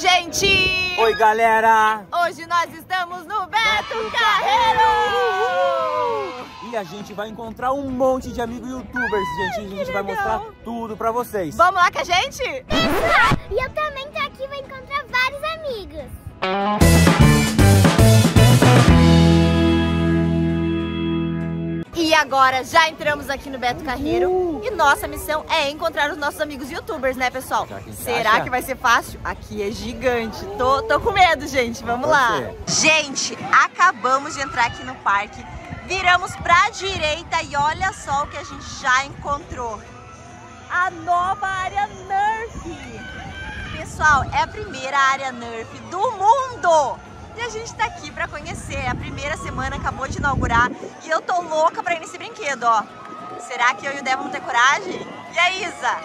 gente! Oi, galera! Hoje nós estamos no Beto Carreiro! E a gente vai encontrar um monte de amigos youtubers, gente. E a gente vai mostrar tudo pra vocês. Vamos lá com a gente? E eu também tô aqui, vou encontrar vários amigos. E agora já entramos aqui no Beto Carreiro e nossa missão é encontrar os nossos amigos youtubers, né, pessoal? Será que Será que vai ser fácil? Aqui é gigante. Tô, tô com medo, gente. Vamos lá. Gente, acabamos de entrar aqui no parque. Viramos pra direita e olha só o que a gente já encontrou. A nova área Nerf. Pessoal, é a primeira área Nerf do mundo. E a gente tá aqui pra conhecer. A primeira semana acabou de inaugurar e eu tô louca pra ir nesse brinquedo, ó. Será que eu e o Dé vamos ter coragem? E a Isa?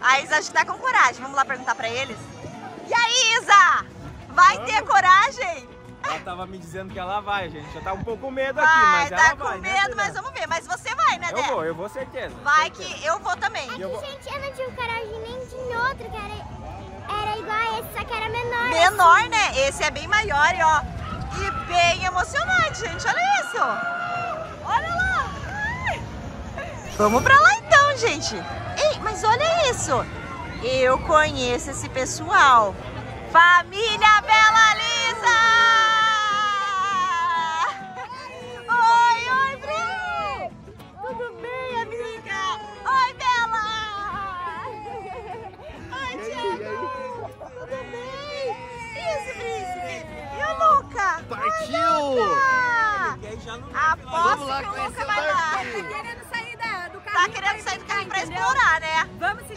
A Isa acho que tá com coragem. Vamos lá perguntar pra eles? E a Isa? Vai ter coragem? Ela tava me dizendo que ela vai, gente. Eu tava um pouco com medo Vai, aqui, mas tá ela com vai. né, medo, Fernanda? mas vamos ver. Mas você vai, né, Dé? Eu vou, eu vou certeza. Vai certeza. que eu vou também. Aqui, Eu vou- gente, eu não tive coragem nem de outro, que era, igual a esse, só que era menor. Menor, né? Esse é bem maior e ó. E bem emocionante, gente. Olha isso. Olha lá. Ai. Vamos pra lá então, gente. Ei, mas olha isso. Eu conheço esse pessoal. Família Bela Lisa!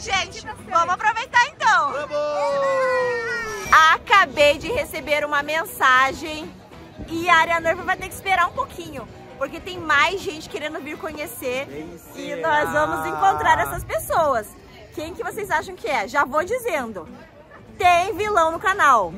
Gente, pra vamos aproveitar então. Acabei de receber uma mensagem e a área Nerva vai ter que esperar um pouquinho. Porque tem mais gente querendo vir conhecer e nós vamos encontrar essas pessoas. Quem que vocês acham que é? Já vou dizendo. Tem vilão no canal.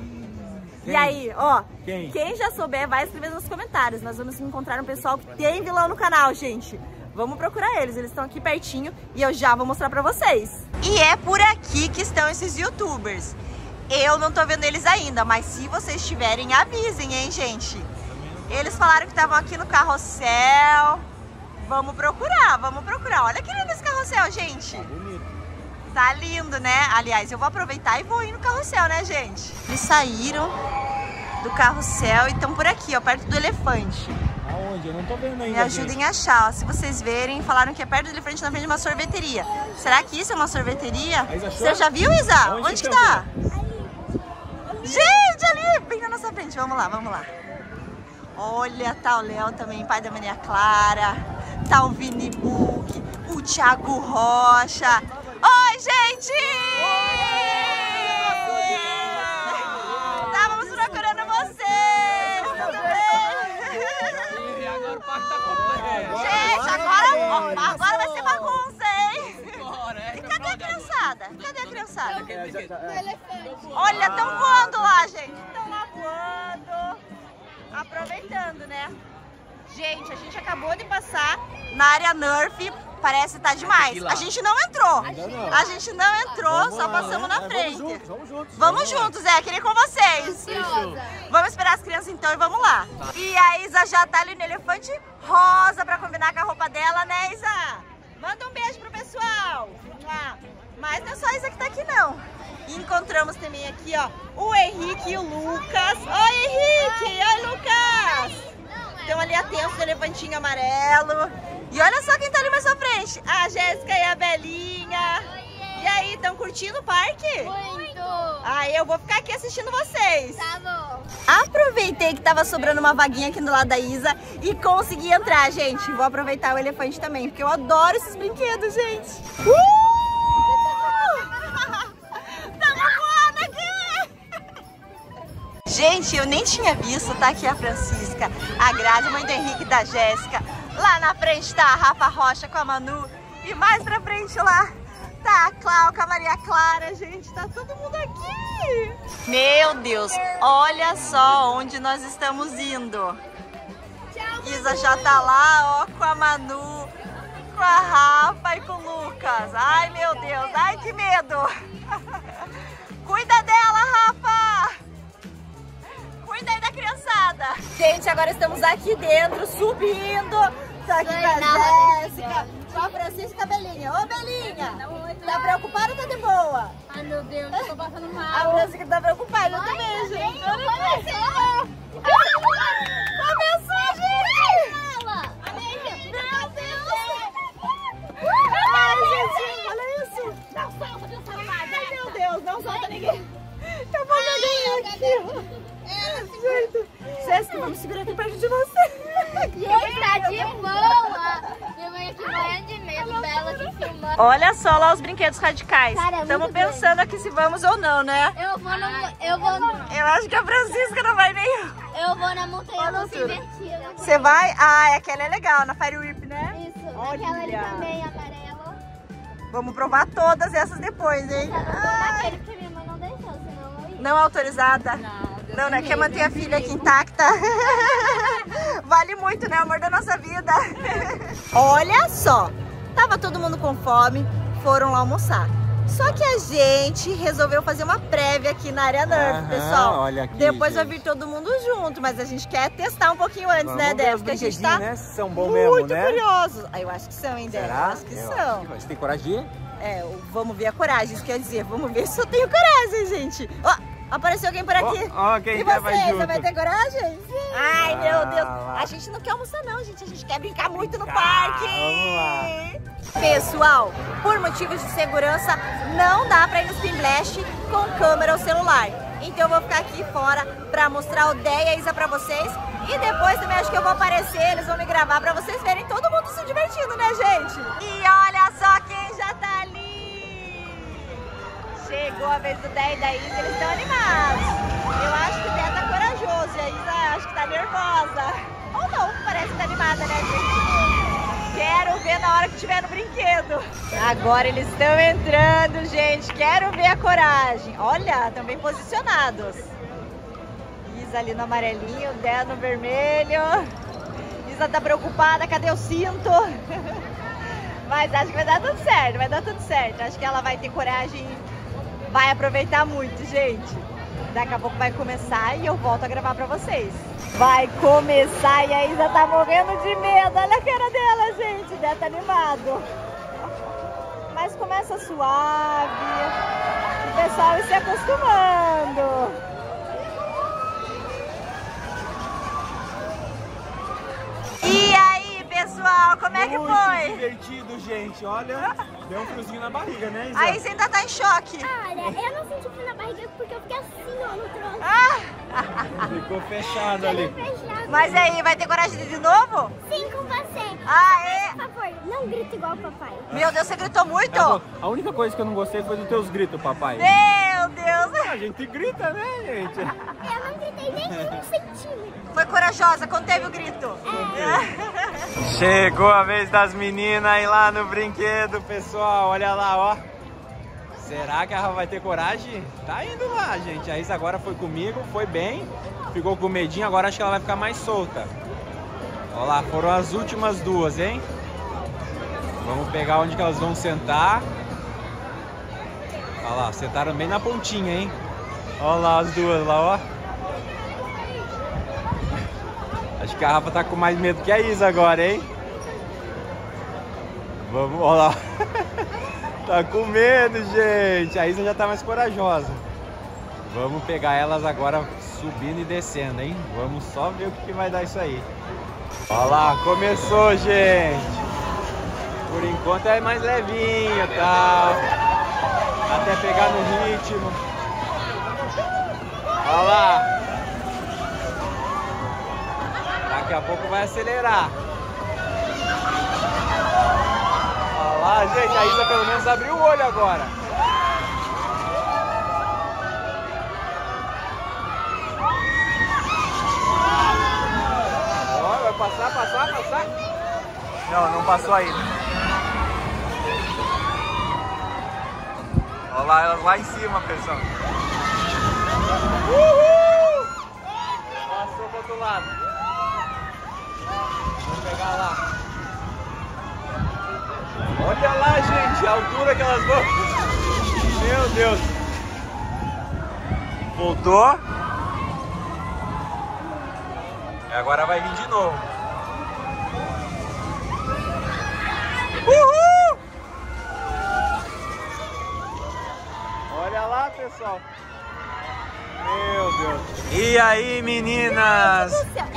E Quem? aí, ó, Quem? quem já souber vai escrever nos comentários. Nós vamos encontrar um pessoal que tem vilão no canal, gente. Vamos procurar eles, eles estão aqui pertinho e eu já vou mostrar pra vocês. E é por aqui que estão esses youtubers. Eu não tô vendo eles ainda, mas se vocês tiverem, avisem, hein, gente. Eles falaram que estavam aqui no carrossel. Vamos procurar, vamos procurar. Olha que lindo esse carrossel, gente. Bonito. Tá lindo, né? Aliás, eu vou aproveitar e vou ir no carrossel, né, gente? Eles saíram do carrossel e estão por aqui, ó, perto do elefante. Aonde? Eu não tô vendo ainda. Me ajudem a achar, ó. Se vocês verem, falaram que é perto do elefante na frente de uma sorveteria. Será que isso é uma sorveteria? Você já viu, Isa? Onde Onde, que então, tá? Gente, ali, bem na nossa frente. Vamos lá, vamos lá. Olha, tá o Léo também, pai da Maria Clara. Tá o Vini Book, o Thiago Rocha. Oi, gente! Estávamos procurando vocês, tudo bem? E agora o parque tá completo. Gente, agora, ó, agora vai ser bagunça, hein? Bora, é. E cadê a criançada? Cadê a criançada? É, é. Olha, estão voando lá, gente. Estão lá voando. Aproveitando, né? Gente, a gente acabou de passar na área Nerf. Parece estar demais. lá. A gente não entrou. Não. A gente não entrou, Vamos só lá, passamos né? na É, frente. Vamos juntos, vamos juntos. Vamos lá. juntos, é, queria ir com vocês. Vamos esperar as crianças então e vamos lá. E a Isa já tá ali no elefante rosa pra combinar com a roupa dela, né, Isa? Manda um beijo pro pessoal. Ah, Mas não é só a Isa que tá aqui, não. E encontramos também aqui, ó, o Henrique e o Lucas. Oi, Henrique! Oi, Lucas! Estão ali atentos no elefantinho amarelo. E olha só quem tá ali mais à frente. A Jéssica e a Belinha. E aí, estão curtindo o parque? Muito. Aí eu vou ficar aqui assistindo vocês. Tá bom. Aproveitei que tava sobrando uma vaguinha aqui do lado da Isa e consegui entrar, gente. Vou aproveitar o elefante também, porque eu adoro esses brinquedos, gente. Uh! Gente, eu nem tinha visto, tá aqui a Francisca, a Grazi, mãe do Henrique e da Jéssica. Lá na frente tá a Rafa Rocha com a Manu. E mais pra frente lá tá a Clau com a Maria Clara, gente. Tá todo mundo aqui. Meu Deus, olha só onde nós estamos indo. Isa já tá lá, ó, com a Manu, com a Rafa e com o Lucas. Ai, meu Deus, ai, que medo. Cuida dela, Rafa. Agora estamos aqui dentro, subindo. Tô aqui com a Jéssica, com a Francisca a Belinha. Ô, Belinha, tá preocupada ou tá de boa? Ai, meu Deus, eu tô passando A mal. Francisca tá preocupada, eu também, gente. Só. Começou, gente! Meu Deus! Ai, gente, olha isso! Não solta meu celular, Ai, meu Deus, não solta ninguém. Eu vou pegar aqui. Gente, Jéssica, vamos segurar aqui perto de você. Gente, tá de boa. Minha mãe aqui morrendo de medo dela aqui filmando. Olha só lá os brinquedos radicais. É Estamos muito pensando aqui se vamos ou não, né? Eu vou na, eu vou, Eu acho que a Francisca não vai nem. eu vou na montanha russa tudo. invertida. Você vai? Ah, aquela é legal, na Fire Whip, né? Isso, Olha. aquela ali também, amarela. Vamos provar todas essas depois, hein? Só não vou naquele porque minha mãe não deixou, senão eu ia. Não autorizada? Não, Não, né? Quer manter a filha aqui intacta. vale muito, né? Amor da nossa vida. Olha só. Tava todo mundo com fome, foram lá almoçar. Só que a gente resolveu fazer uma prévia aqui na área Nerf, Aham, pessoal. olha aqui, Depois vai gente. vir todo mundo junto, mas a gente quer testar um pouquinho antes, Vamos né, Débora? Porque a gente tá né? São bons muito mesmo, né? curiosos. Ah, Eu acho que são, hein, Débora? Eu acho que Eu são. que vai. Você tem coragem de ir? É, o vamos ver a coragem, isso quer dizer, vamos ver se eu tenho coragem, gente. Ó, apareceu alguém por aqui. Ó, ó, quem e quer você, vai você vai ter coragem? Ai, Ah, meu Deus. lá. A gente não quer almoçar não, gente. A gente quer brincar muito no parque. vamos lá. Pessoal, por motivos de segurança, não dá pra ir no Spin Blast com câmera ou celular. Então eu vou ficar aqui fora pra mostrar o Deia e a Isa pra vocês. E depois também acho que eu vou aparecer, eles vão me gravar pra vocês verem todo mundo se divertindo, né, gente? E olha só Chegou a vez do Deia e da Isa, eles estão animados. Eu acho que o Deia tá corajoso a Isa acho que tá nervosa. Ou não, parece que tá animada, né, gente? Quero ver na hora que estiver no brinquedo. Agora eles estão entrando, gente. Quero ver a coragem. Olha, estão bem posicionados. Isa ali no amarelinho, Dé no vermelho. Isa tá preocupada, cadê o cinto? Mas acho que vai dar tudo certo, vai dar tudo certo. Acho que ela vai ter coragem vai aproveitar muito, gente. Daqui a pouco vai começar e eu volto a gravar pra vocês. Vai começar e a Isa tá morrendo de medo. Olha a cara dela, gente. Deve tá animado. Mas começa suave. O pessoal se acostumando. E aí, pessoal, como é que Muito foi? divertido, gente. Olha, deu um friozinho na barriga, né, Isa? Aí você ainda tá em choque. Olha, eu não senti frio na barriga porque eu fiquei assim, ó, no troço. Ah, Ficou fechado ali. Fechado. mas aí, vai ter coragem de ir de novo? Sim, com você. Ah, é? Por favor, não grita igual o papai. Meu Deus, você gritou muito? Bom. A única coisa que eu não gostei foi dos teus gritos, papai. Meu Deus. A gente grita, né, gente? Nem um centímetro. Foi corajosa quando teve o grito. Chegou a vez das meninas ir lá no brinquedo, pessoal. Olha lá, ó. Será que ela vai ter coragem? Tá indo lá, gente. A Isa agora foi comigo, foi bem. Ficou com medinho, agora acho que ela vai ficar mais solta. Olha lá, foram as últimas duas, hein? Vamos pegar onde que elas vão sentar. Olha lá, sentaram bem na pontinha, hein? Olha lá as duas lá, ó. Acho que a Rafa tá com mais medo que a Isa agora, hein? Vamos, lá. tá com medo, gente. A Isa já tá mais corajosa. Vamos pegar elas agora subindo e descendo, hein? Vamos só ver o que, vai dar isso aí. Olha lá, começou, gente. Por enquanto é mais levinho, tá? Até pegar no ritmo. Olha lá. Daqui a pouco vai acelerar. Olha lá, gente, a Isa pelo menos abriu o olho agora. Ó, vai passar, passar, passar. Não, não passou ainda. Olha lá, lá em cima, pessoal. Uhul! Passou pro outro lado. Vamos pegar lá. Olha lá, gente, a altura que elas vão. Meu Deus. Voltou. E agora vai vir de novo. Uhul! Olha lá, pessoal. Meu Deus. E aí, meninas?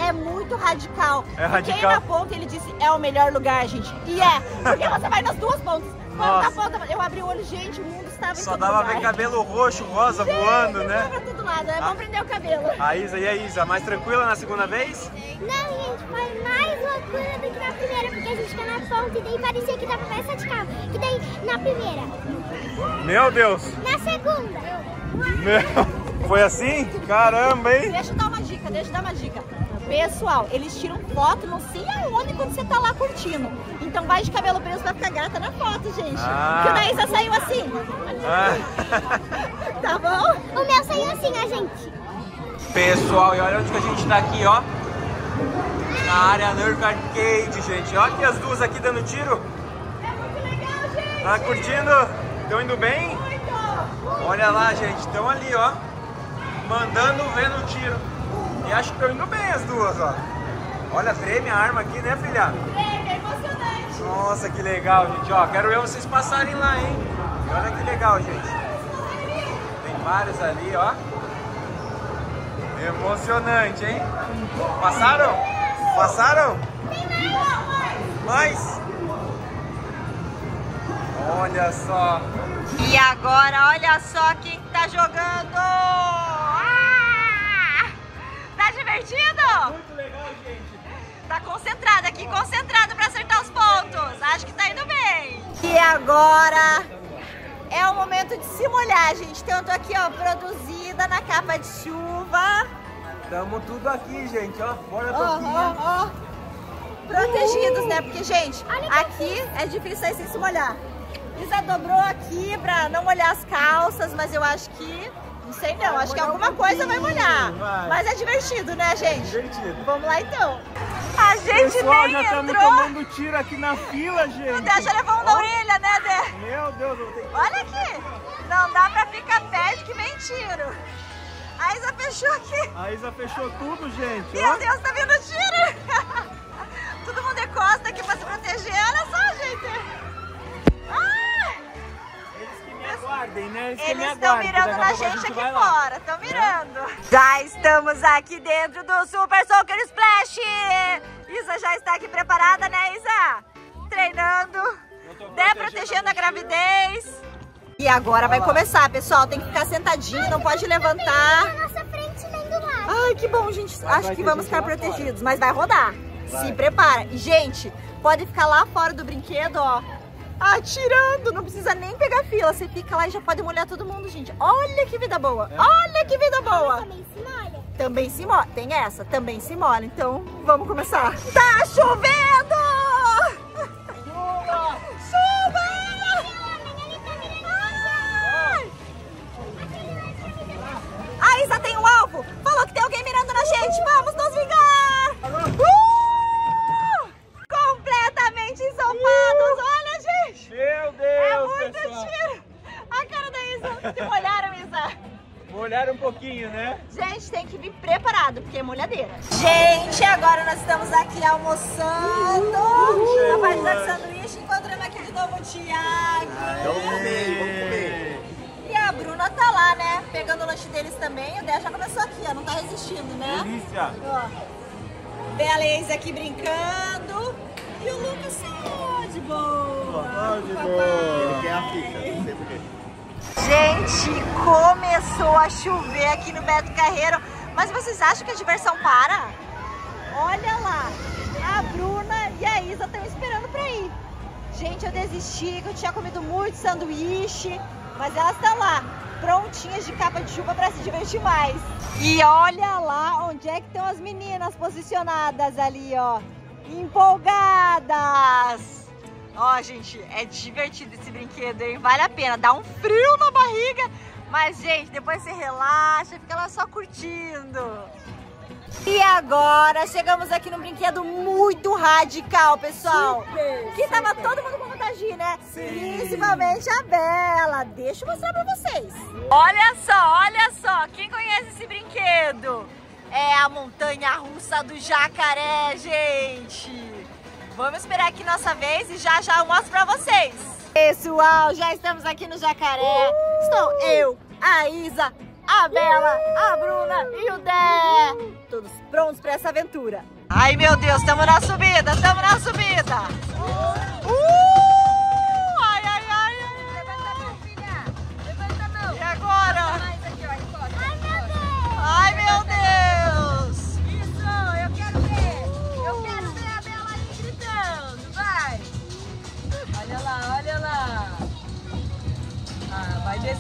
É muito radical. É radical. Quem na ponta ele disse é o melhor lugar, gente. E é, porque você vai nas duas pontas. Quando Nossa. ponta, eu abri o olho, gente, o mundo estava em Só dava lugar. ver cabelo roxo, rosa voando, Gente, né? Pra todo lado, é bom prender o cabelo. A Isa, e a Isa, mais tranquila na segunda vez? Não, gente, foi mais loucura do que na primeira, porque a gente fica na ponta e daí parecia que dava pra carro. Que daí, na primeira. Meu Deus! Na segunda. Meu, foi assim? Caramba, hein? Deixa eu dar uma dica, deixa eu dar uma dica. Pessoal, eles tiram foto não sei aonde quando você tá lá curtindo. Então vai de cabelo preso pra ficar gata na foto, gente. Ah. Que o Naísa saiu assim. Ah. Tá bom? O meu saiu assim, a gente. Pessoal, e olha onde que a gente tá aqui, ó. Na área Nerf Arcade, gente. Olha aqui as duas aqui dando tiro. Tá curtindo? Estão indo bem? Olha lá, gente. Estão ali, ó. Mandando ver no tiro. E acho que estão indo bem as duas, ó. Olha, treme a arma aqui, né, filha? É, é emocionante. Nossa, que legal, gente. Ó, quero ver vocês passarem lá, hein? E olha que legal, gente. Tem vários ali, ó. Emocionante, hein? Passaram? Passaram? Mais? Olha só. E agora, olha só quem tá jogando. Divertido? Muito legal, gente. Tá concentrado aqui, concentrado pra acertar os pontos. Acho que tá indo bem. E agora é o momento de se molhar, gente. Então eu tô aqui, ó, produzida na capa de chuva. Tamo tudo aqui, gente, ó. Fora Ó, toquinha. ó, ó. Protegidos, né? Porque, gente, aqui é difícil sair sem se molhar. Isa dobrou aqui pra não molhar as calças, mas eu acho que. Não sei não, acho que alguma coisa vai molhar. vai. Mas é divertido, né, gente? Divertido. Vamos lá então. A gente Pessoal, nem já estamos entrou. tomando tiro aqui na fila, O gente. Dé já levou um na orelha, né, Dé? Meu Deus, eu vou ter que... Olha aqui. Não dá pra ficar perto que vem tiro. A Isa fechou aqui. A Isa fechou tudo, gente. Meu ó. Deus, tá vindo tiro! Todo mundo encosta aqui pra se proteger. Olha só, gente! Aguardem, né? Eles, Eles estão aguardem, mirando na gente aqui fora. Estão mirando. Já estamos aqui dentro do Super Soaker Splash! Isa já está aqui preparada, né, Isa? Treinando. Né, protegendo a a gravidez. E agora vai começar, pessoal. Tem que ficar sentadinho, não pode levantar. Ai, que bom, gente. Acho vai que vamos gente ficar protegidos, mas vai rodar. Vai. Se prepara. E, gente, pode ficar lá fora do brinquedo, ó. Atirando, não precisa nem pegar fila. Você fica lá e já pode molhar todo mundo, gente. Olha que vida boa. É. Olha que vida boa. Também se molha. Também se molha. Tem essa, também se molha. Então, vamos começar. Tá chovendo! Chuva! Ai! A Isa tem um alvo. Falou que tem alguém mirando na gente. Vamos nos vingar! Uh! Completamente ensopados. Olha, gente! Meu Deus, É muito pessoal. tiro! A cara da Isa. Se molharam, Isa. Molharam um pouquinho, né? Gente, tem que vir preparado, porque é molhadeira. Gente, agora nós estamos aqui almoçando. Na parte do sanduíche, encontramos aqui de novo o Thiago. Vamos comer, vamos comer. E a Bruna tá lá, né? Pegando o lanche deles também. O Dé já começou aqui, ó. Não tá resistindo, né? Delícia. Ó. Beleza aqui brincando. E o Lucas só de boa. de Papai. boa. Ele quer a ficha. Gente, começou a chover aqui no Beto Carreiro. Mas vocês acham que a diversão para? Olha lá, a Bruna e a Isa estão esperando pra ir. Gente, eu desisti, que eu tinha comido muito sanduíche, mas elas estão lá, prontinhas de capa de chuva para se divertir mais. E olha lá onde é que estão as meninas posicionadas ali, ó, empolgadas. Ó, gente, é divertido esse brinquedo, hein? Vale a pena. Dá um frio na barriga, mas, gente, depois você relaxa, fica lá só curtindo. E agora chegamos aqui num brinquedo muito radical, pessoal. que tava todo mundo com vontade de ir, né? Principalmente a Bela. Deixa eu mostrar pra vocês. Olha só, olha só. Quem conhece esse brinquedo? É a montanha russa do jacaré, gente. Vamos esperar aqui nossa vez e já já eu mostro pra vocês. Pessoal, já estamos aqui no jacaré. Estou eu, a Isa, a Bela, a Bruna e o Dé. Todos prontos pra essa aventura. Ai, meu Deus, estamos na subida, estamos na subida. Uh!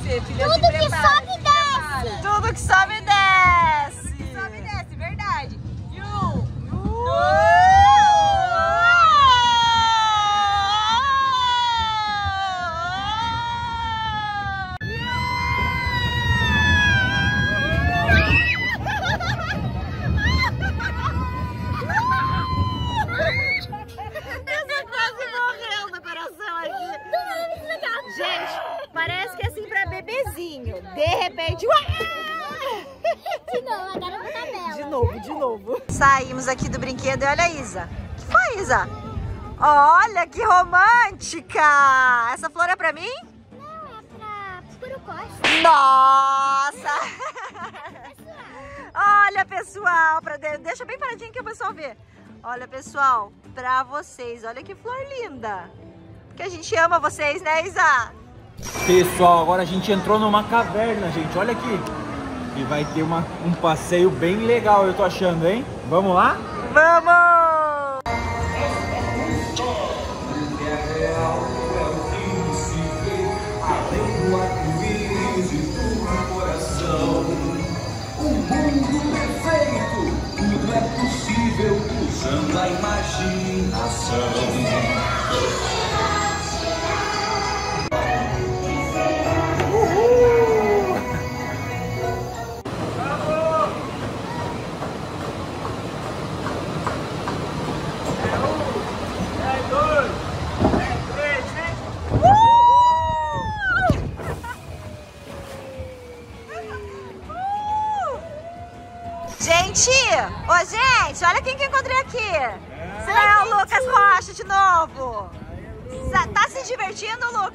Descer, filha. Tudo que sobe, desce. Tudo que sobe desce. Bebezinho. De repente, De novo, agora eu vou na Bela. De novo, de novo. Saímos aqui do brinquedo e olha a Isa. que foi, Isa? Olha que romântica! Essa flor é pra mim? Não, é pra puro costa. Nossa! Olha, pessoal, pra de- deixa bem paradinho que o pessoal vê. Olha, pessoal, pra vocês, olha que flor linda. Que a gente ama vocês, né, Isa? Pessoal, agora a gente entrou numa caverna, gente. Olha aqui. E vai ter uma, um passeio bem legal, eu tô achando, hein? Vamos lá? Vamos! Usando a imaginação.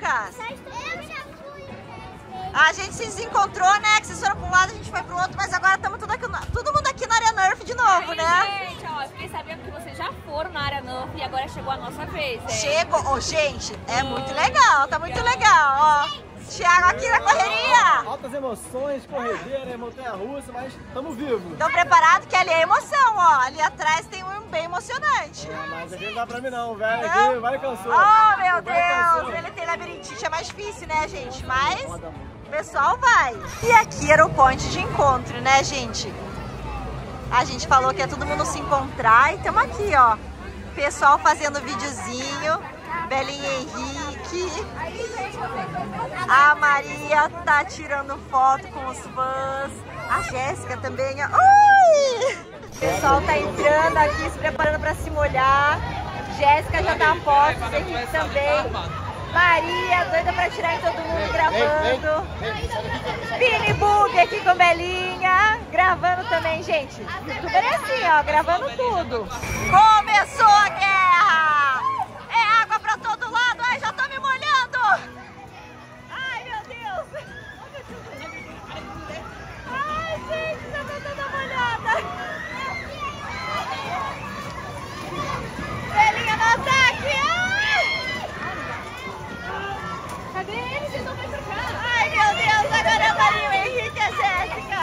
Lucas? Eu já fui A gente se desencontrou, né? Que vocês foram pra um lado, a gente foi pro outro, mas agora estamos tudo, aqui no- todo mundo aqui na área Nerf de novo, né? Gente, ó, fiquei sabendo que vocês já foram na área Nerf e agora chegou a nossa vez. é. Chegou, ô gente, é muito legal, tá muito legal, ó. Thiago aqui na correria. Altas emoções, corredeira, montanha-russa, mas estamos vivos. Estão preparados que ali é emoção, ó. Ali atrás tem um bem emocionante. É, mas aqui não dá pra mim não, velho. Não? Aqui vai cansou. Oh, meu Vai Deus! cansou. Ele tem labirintite, é mais difícil, né, gente? Mas o pessoal vai. E aqui era o ponto de encontro, né, gente? A gente falou que é todo mundo se encontrar e estamos aqui, ó. Pessoal fazendo videozinho. Belinha Henrique. A Maria tá tirando foto com os fãs. A Jéssica também. Oi! O pessoal tá entrando aqui, se preparando para se molhar. Jéssica já tá foto, Henrique também. Maria, doida pra tirar todo mundo gravando. Vini Bug aqui com Belinha, gravando também, gente. Youtuber é assim, ó, gravando tudo. Começou a guerra! É água pra todo lado, ai, já tô me molhando! Ai, meu Deus! Ai, gente, já tô toda molhada! Belinha no ataque! Ai! Cadê eles? Eles não vêm pra cá! Ai, meu Deus, agora é a Maria, o Henrique e a Jéssica!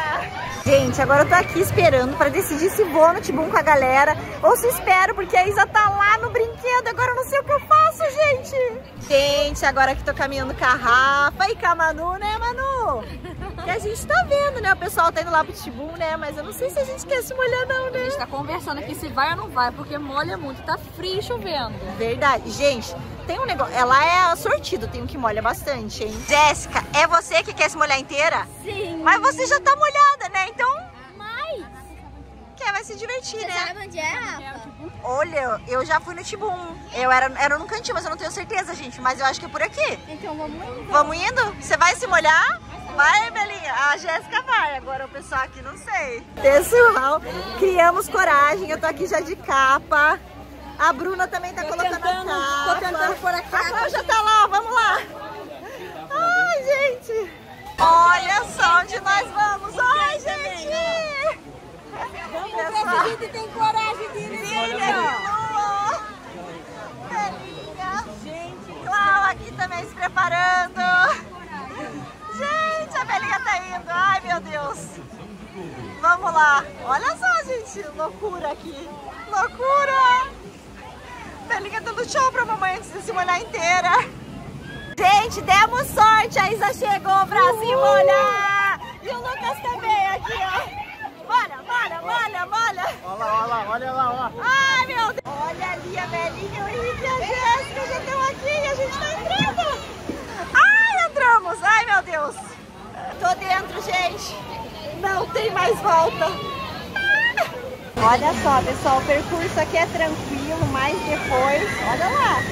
Gente, agora eu tô aqui esperando pra decidir se vou no Tibum com a galera ou se espero, porque a Isa tá lá no brinquedo. Agora eu não sei o que eu faço, gente. Gente, agora que tô caminhando com a Rafa e com a Manu, né, Manu? Que a gente tá vendo, né? O pessoal tá indo lá pro Tibum, né? Mas eu não sei se a gente quer se molhar, não, né? A gente tá conversando aqui se vai ou não vai, porque molha muito, tá frio e chovendo. Verdade. Gente, tem um negócio. Ela é sortido, tem um que molha bastante, hein? Jéssica, é você que quer se molhar inteira? Sim. Mas você já tá molhada, né? Então, Mas, quer, vai se divertir, você né? sabe onde é, Rafa? Olha, eu já fui no Tibum. Eu era, era num cantinho, mas eu não tenho certeza, gente. Mas eu acho que é por aqui. Então vamos indo. Vamos indo? Você vai se molhar? Vai, Belinha. A Jéssica vai, agora o pessoal aqui não sei. Pessoal, criamos coragem. Eu tô aqui já de capa. A Bruna também tá colocando tentando- a capa. tô tentando pôr a capa. A Cláudia já tá lá, vamos lá. Ai, gente. Olha só onde nós vamos. Ai, gente. Vamos ver ver se se a gente tem coragem de ir. Belinha. Gente, Clau aqui também se preparando. Gente, a Belinha tá indo. Ai, meu Deus. Vamos lá. Olha só, gente. Loucura aqui. Loucura. Belinha dando tchau pra mamãe antes de se molhar inteira. Gente, demos sorte. A Isa chegou pra se molhar. E o Lucas também aqui, ó. Molha, molha, molha, molha. Olha lá, olha lá, olha lá, ó. Ai, meu Deus! Olha ali a Belinha, o Henrique e a Jéssica já estão aqui e a gente tá entrando! Ai, entramos! Ai, meu Deus! Tô dentro, gente! Não tem mais volta! Olha só, pessoal, o percurso aqui é tranquilo, mas depois... Olha lá!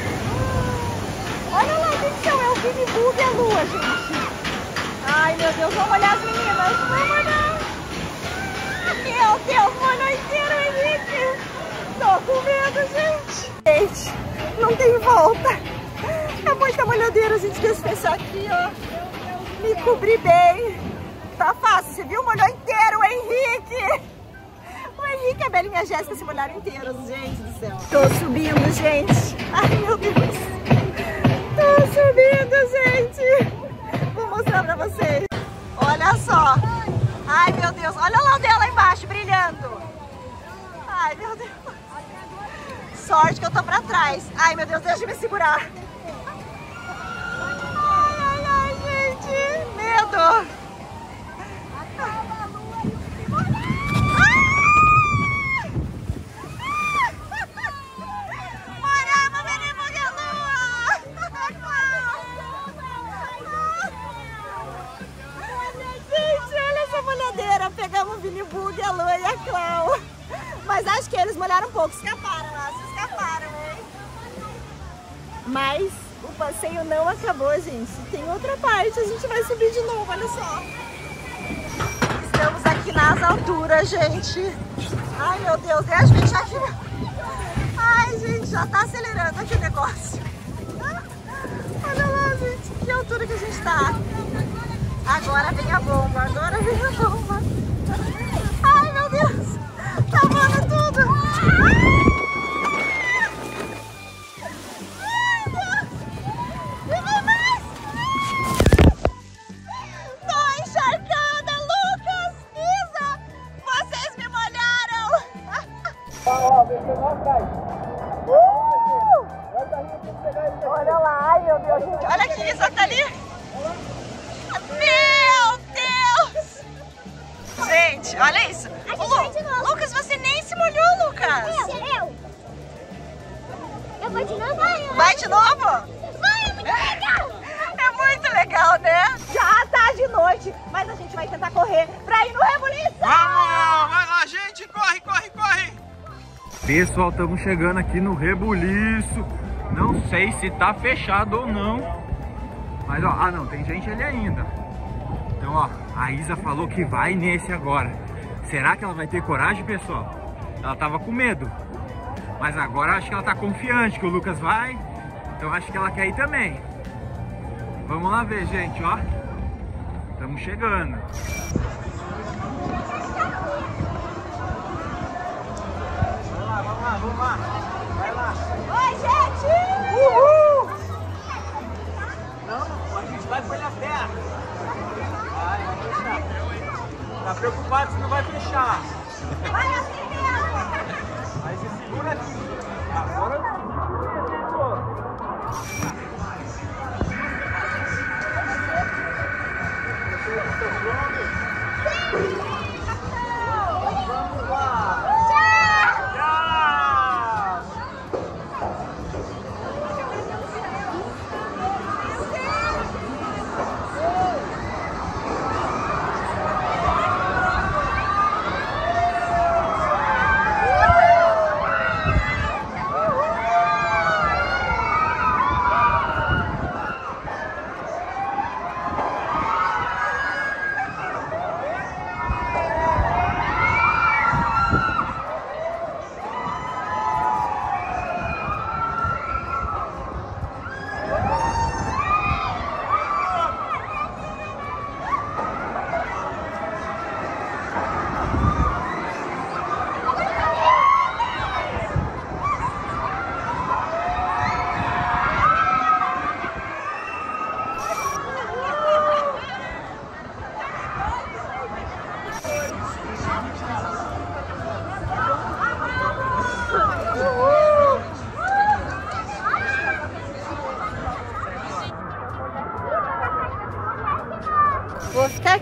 Olha lá, gente, é o Vini Bug e a Lua, gente! Ai, meu Deus, vamos olhar as meninas! Vamos olhar! Meu Deus, molhou inteiro, Henrique! Tô com medo, gente! Gente, não tem volta! É muita molhadeira, gente fechar aqui, ó. Me cobrir bem. Tá fácil, você viu? Molhou inteiro o Henrique! O Henrique a Belinha e a Jéssica se molharam inteiros, gente do céu. Tô subindo, gente. Ai, meu Deus. Tô subindo, gente. Vou mostrar pra vocês. Olha só. Ai, meu Deus. Olha lá o dela embaixo, brilhando. Ai, meu Deus. Sorte que eu tô pra trás. Ai, meu Deus, deixa eu me segurar. Medo. Pegamos o Vini Bug, a Lua e a Clau. Mas acho que eles molharam um pouco. Escaparam se escaparam, hein? Mas passeio não acabou, gente. Tem outra parte, a gente vai subir de novo, olha só. Estamos aqui nas alturas, gente. Ai, meu Deus, deixa eu fechar aqui. Ai, gente, já tá acelerando aqui o negócio. Olha lá, gente, que altura que a gente tá. Agora vem a bomba, agora vem a bomba. Ai, meu Deus, tá voando tudo. Ai, Pessoal, estamos chegando aqui no Rebuliço. Não sei se tá fechado ou não. Mas ó, ah não, tem gente ali ainda. Então ó, a Isa falou que vai nesse agora. Será que ela vai ter coragem, pessoal? Ela tava com medo. Mas agora acho que ela tá confiante que o Lucas vai. Então acho que ela quer ir também. Vamos lá ver, gente, ó. Estamos chegando. Vamos lá. Vai lá. Oi, gente! Uhul! Não, a gente vai pôr na terra. Vai, vai fechar. Tá preocupado se não vai fechar. Vai assim mesmo! Aí você segura aqui.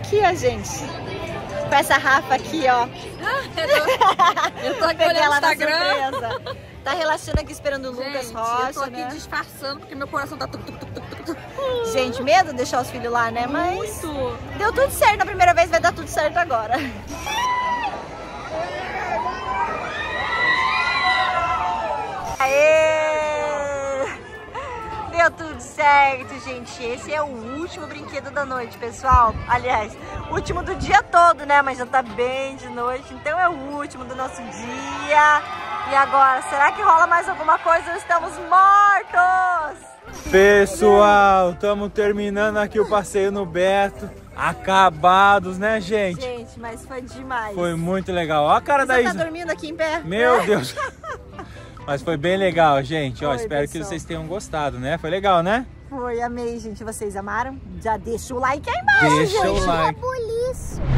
Aqui, ó, gente. Com essa Rafa aqui, ó. Eu tô aqui Peguei olhando o ela na Instagram. Tá relaxando aqui esperando o Lucas Gente, Rocha, eu tô aqui né? disfarçando porque meu coração tá tuc, tuc, tuc. Gente, medo de deixar os filhos lá, né? Mas Muito. deu tudo certo na primeira vez, vai dar tudo certo agora. Aê! Deu tudo certo, gente. Esse é o último brinquedo da noite, pessoal. Aliás, último do dia todo, né? Mas já tá bem de noite, então é o último do nosso dia. E agora, será que rola mais alguma coisa ou estamos mortos? Pessoal, estamos terminando aqui o passeio no Beto. Acabados, né, gente? Gente, mas foi demais. Foi muito legal. Ó a cara da Você tá Isa. dormindo aqui em pé? Meu Deus. Mas foi bem legal, gente. Ó, Foi, espero que pessoal. vocês tenham gostado, né? Foi legal, né? Foi, amei, gente. Vocês amaram? Já deixa o like aí embaixo, Deixa gente. o like.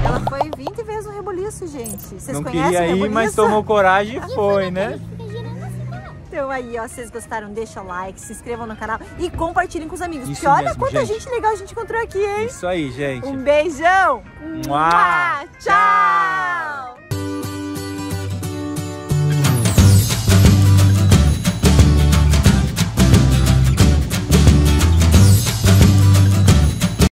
Ela foi 20 vezes no rebuliço, gente. Vocês Não conhecem queria ir, mas tomou coragem e foi, né? Fica girando assim, tá? Então aí, ó, vocês gostaram, deixa o like, se inscrevam no canal e compartilhem com os amigos. Isso porque olha mesmo, quanta gente. gente legal a gente encontrou aqui, hein? Isso aí, gente. Um beijão. Mua. Tchau.